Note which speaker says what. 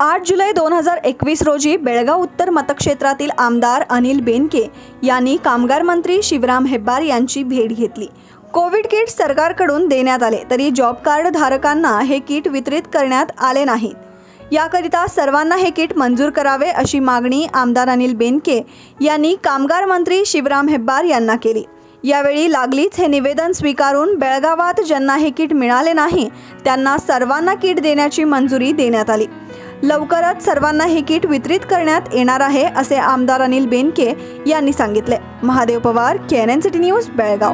Speaker 1: आठ जुलै दोन हजार एकवीस रोजी बेळगाव उत्तर मतक्षेत्रातील आमदार अनिल बेनके यांनी कामगार मंत्री शिवराम हेब्बार यांची भेट घेतली. कोविड किट सरकारकडून देण्यात आले तरी जॉब कार्ड धारकांना हे किट वितरित करण्यात आले नाहीत. याकरिता सर्वांना हे किट मंजूर करावे अशी मागणी आमदार अनिल बेनके यांनी कामगार मंत्री शिवराम हेब्बार यांना केली. यावेळी लागलीच हे निवेदन स्वीकारून बेळगावात ज्यांना हे किट मिळाले नाही त्यांना सर्वांना किट देण्याची मंजुरी देण्यात आली. लवकरच सर्वांना हे किट वितरित करण्यात येणार आहे असे आमदार अनिल बेनके यांनी सांगितले. Mahadev Pawar K N N city news Belgaum.